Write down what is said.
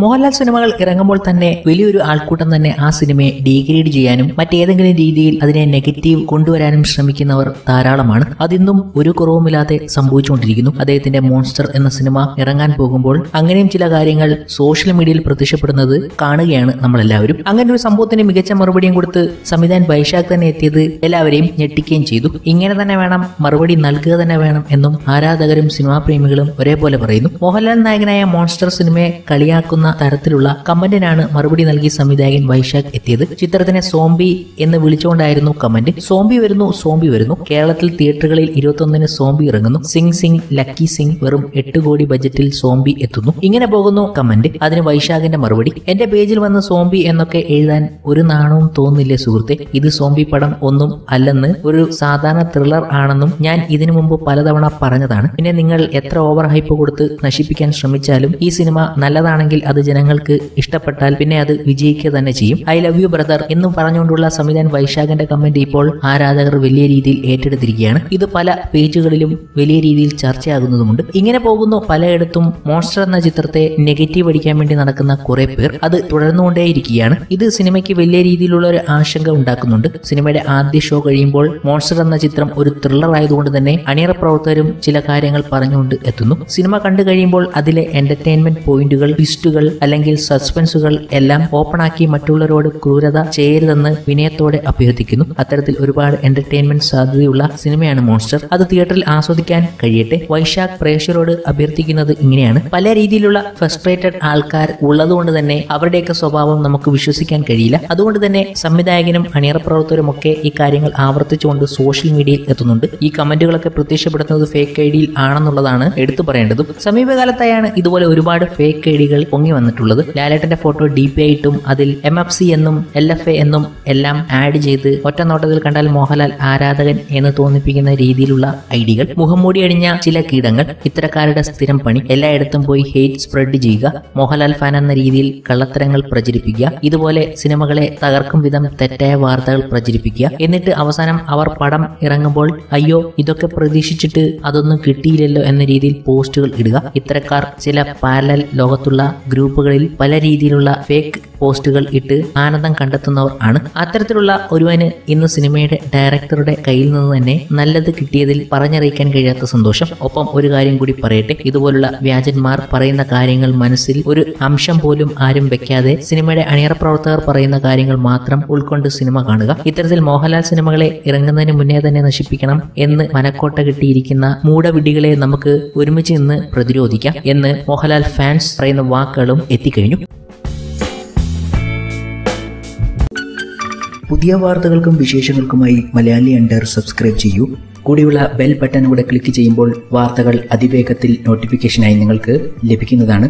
മോഹൻലാൽ സിനിമകൾ ഇറങ്ങുമ്പോൾ തന്നെ വലിയൊരു ആൾക്കൂട്ടം തന്നെ ആ സിനിമയെ ഡീഗ്രേഡ് ചെയ്യാനും മറ്റേതെങ്കിലും രീതിയിൽ അതിനെ നെഗറ്റീവ് കൊണ്ടുവരാനും ശ്രമിക്കുന്നവർ ധാരാളമാണ്. അതിന്നും ഒരു കുറവുമില്ലാതെ സംഭവിച്ചുകൊണ്ടിരിക്കുന്നു. അദ്ദേഹത്തിന്റെ മോൺസ്റ്റർ എന്ന സിനിമ ഇറങ്ങാൻ പോകുമ്പോൾ അങ്ങനെയും ചില കാര്യങ്ങൾ സോഷ്യൽ മീഡിയയിൽ പ്രത്യക്ഷപ്പെടുന്നത് കാണുകയാണ് നമ്മളെല്ലാവരും. അങ്ങനെ ഒരു സംഭവത്തിന് മികച്ച മറുപടിയും കൊടുത്ത് സംവിധാൻ വൈശാഖ് തന്നെ എത്തിയത് എല്ലാവരെയും ഞെട്ടിക്കുകയും ചെയ്തു. ഇങ്ങനെ തന്നെ വേണം മറുപടി നൽകുക തന്നെ വേണം എന്നും ആരാധകരും സിനിമാ പ്രേമികളും ഒരേപോലെ പറയുന്നു. മോഹൻലാൽ നായകനായ മോൺസ്റ്റർ സിനിമയെ കളിയാക്കുന്ന തരത്തിലുള്ള കമന്റിനാണ് മറുപടി നൽകി സംവിധായകൻ വൈശാഖ് എത്തിയത്. ചിത്രത്തിനെ സോംബി എന്ന് വിളിച്ചുകൊണ്ടായിരുന്നു കമന്റ്. സോംബി വരുന്നു സോംബി വരുന്നു. കേരളത്തിൽ തിയേറ്ററുകളിൽ ഇരുപത്തൊന്നിന് സോംബി ഇറങ്ങുന്നു. സിംഗ് സിംഗ് ലക്കി സിംഗ് വെറും എട്ട് കോടി ബജറ്റിൽ സോംബി എത്തുന്നു. ഇങ്ങനെ പോകുന്നു കമന്റ്. അതിന് വൈശാഖിന്റെ മറുപടി. എന്റെ പേജിൽ വന്ന് സോംബി എന്നൊക്കെ എഴുതാൻ ഒരു നാണവും തോന്നില്ലേ സുഹൃത്തെ? ഇത് സോംബി പടം ഒന്നും അല്ലെന്ന് ഒരു സാധാരണ ത്രില്ലർ ആണെന്നും ഞാൻ ഇതിനു മുമ്പ് പലതവണ പറഞ്ഞതാണ്. പിന്നെ നിങ്ങൾ എത്ര ഓവർ ഹൈപ്പ് കൊടുത്ത് നശിപ്പിക്കാൻ ശ്രമിച്ചാലും ഈ സിനിമ നല്ലതാണെങ്കിൽ അത് ജനങ്ങൾക്ക് ഇഷ്ടപ്പെട്ടാൽ പിന്നെ അത് വിജയിക്കുക തന്നെ ചെയ്യും. ഐ ലവ് യു ബ്രദർ എന്നും പറഞ്ഞുകൊണ്ടുള്ള സംവിധാൻ വൈശാഖന്റെ കമന്റ് ഇപ്പോൾ ആരാധകർ വലിയ രീതിയിൽ ഏറ്റെടുത്തിരിക്കുകയാണ്. ഇത് പല പേജുകളിലും വലിയ രീതിയിൽ ചർച്ചയാകുന്നതുമുണ്ട്. ഇങ്ങനെ പോകുന്നു പലയിടത്തും മോൺസ്റ്റർ എന്ന ചിത്രത്തെ നെഗറ്റീവ് അടിക്കാൻ വേണ്ടി നടക്കുന്ന കുറെ പേർ അത് തുടർന്നുകൊണ്ടേയിരിക്കുകയാണ്. ഇത് സിനിമയ്ക്ക് വലിയ രീതിയിലുള്ള ഒരു ആശങ്ക ഉണ്ടാക്കുന്നുണ്ട്. സിനിമയുടെ ആദ്യ ഷോ കഴിയുമ്പോൾ മോൺസ്റ്റർ എന്ന ചിത്രം ഒരു ത്രില്ലർ ആയതുകൊണ്ട് തന്നെ അണിയറ പ്രവർത്തകരും ചില കാര്യങ്ങൾ പറഞ്ഞുകൊണ്ട് എത്തുന്നു. സിനിമ കണ്ടു കഴിയുമ്പോൾ അതിലെ എന്റർടൈൻമെന്റ് പോയിന്റുകൾ ട്വിസ്റ്റുകൾ അല്ലെങ്കിൽ സസ്പെൻസുകൾ എല്ലാം ഓപ്പൺ ആക്കി മറ്റുള്ളവരോട് ക്രൂരത ചെയ്യരുതെന്ന് വിനയത്തോടെ അഭ്യർത്ഥിക്കുന്നു. അത്തരത്തിൽ ഒരുപാട് എന്റർടൈൻമെന്റ് സാധ്യതയുള്ള സിനിമയാണ് മോൺസ്റ്റർ അത് തിയേറ്ററിൽ ആസ്വദിക്കാൻ കഴിയട്ടെ. വൈശാഖ് പ്രേക്ഷകരോട് അഭ്യർത്ഥിക്കുന്നത് ഇങ്ങനെയാണ്. പല രീതിയിലുള്ള ഫ്രസ്ട്രേറ്റഡ് ആൾക്കാർ ഉള്ളതുകൊണ്ട് തന്നെ അവരുടെയൊക്കെ സ്വഭാവം നമുക്ക് വിശ്വസിക്കാൻ കഴിയില്ല. അതുകൊണ്ട് തന്നെ സംവിധായകനും അണിയറ പ്രവർത്തകരും ഒക്കെ ഈ കാര്യങ്ങൾ ആവർത്തിച്ചുകൊണ്ട് സോഷ്യൽ മീഡിയയിൽ എത്തുന്നുണ്ട്. ഈ കമന്റുകളൊക്കെ പ്രത്യക്ഷപ്പെടുത്തുന്നത് ഫേക്ക് ഐ ഡിയിൽ ആണെന്നുള്ളതാണ് എടുത്തു പറയേണ്ടതും. സമീപകാലത്തായാണ് ഇതുപോലെ ഒരുപാട് ഫേക്ക് ഐ ഡികൾ പൊങ്ങി വന്നിട്ടുള്ളത് ലാലേട്ടന്റെ ഫോട്ടോ ഡി പി ആയിട്ടും അതിൽ എം എഫ് സി എന്നും എൽ എഫ് എ എന്നും എല്ലാം ആഡ് ചെയ്ത് ഒറ്റ നോട്ടത്തിൽ കണ്ടാൽ മോഹൻലാൽ ആരാധകൻ എന്ന് തോന്നിപ്പിക്കുന്ന രീതിയിലുള്ള ഐഡികൾ. മുഖംമൂടി അണിഞ്ഞ ചില കീടങ്ങൾ ഇത്തരക്കാരുടെ സ്ഥിരം പണി. എല്ലായിടത്തും പോയി ഹെയ്റ്റ് സ്പ്രെഡ് ചെയ്യുക മോഹൻലാൽ ഫാൻ എന്ന രീതിയിൽ കള്ളത്തരങ്ങൾ പ്രചരിപ്പിക്കുക ഇതുപോലെ സിനിമകളെ തകർക്കും വിധം തെറ്റായ വാർത്തകൾ പ്രചരിപ്പിക്കുക. എന്നിട്ട് അവസാനം അവർ പടം ഇറങ്ങുമ്പോൾ അയ്യോ ഇതൊക്കെ പ്രതീക്ഷിച്ചിട്ട് അതൊന്നും കിട്ടിയില്ലല്ലോ എന്ന രീതിയിൽ പോസ്റ്റുകൾ ഇടുക. ഇത്തരക്കാർ ചില പാരലൽ ലോകത്തുള്ള ഗ്രൂപ്പുകളിൽ പല രീതിയിലുള്ള ഫേക്ക് പോസ്റ്റുകൾ ഇട്ട് ആനന്ദം കണ്ടെത്തുന്നവർ ആണ്. അത്തരത്തിലുള്ള ഒരുവന് ഇന്ന് സിനിമയുടെ ഡയറക്ടറുടെ കയ്യിൽ നിന്ന് തന്നെ നല്ലത് കിട്ടിയതിൽ പറഞ്ഞറിയിക്കാൻ കഴിയാത്ത സന്തോഷം. ഒപ്പം ഒരു കാര്യം കൂടി പറയട്ടെ. ഇതുപോലുള്ള വ്യാജന്മാർ പറയുന്ന കാര്യങ്ങൾ മനസ്സിൽ ഒരു അംശം പോലും ആരും വെക്കാതെ സിനിമയുടെ അണിയറ പ്രവർത്തകർ പറയുന്ന കാര്യങ്ങൾ മാത്രം ഉൾക്കൊണ്ട് സിനിമ കാണുക. ഇത്തരത്തിൽ മോഹൻലാൽ സിനിമകളെ ഇറങ്ങുന്നതിന് മുന്നേ തന്നെ നശിപ്പിക്കണം എന്ന് മനക്കോട്ട കിട്ടിയിരിക്കുന്ന മൂടവിഡികളെ നമുക്ക് ഒരുമിച്ച് നിന്ന് പ്രതിരോധിക്കാം എന്ന് മോഹൻലാൽ ഫാൻസ് പറയുന്ന വാക്കുകളും എത്തിക്കഴിഞ്ഞു. പുതിയ വാർത്തകൾക്കും വിശേഷങ്ങൾക്കുമായി മലയാളി അണ്ടർ സബ്സ്ക്രൈബ് ചെയ്യൂ. കൂടിയുള്ള ബെൽ ബട്ടൺ കൂടെ ക്ലിക്ക് ചെയ്യുമ്പോൾ വാർത്തകൾ അതിവേഗത്തിൽ നോട്ടിഫിക്കേഷനായി നിങ്ങൾക്ക് ലഭിക്കുന്നതാണ്.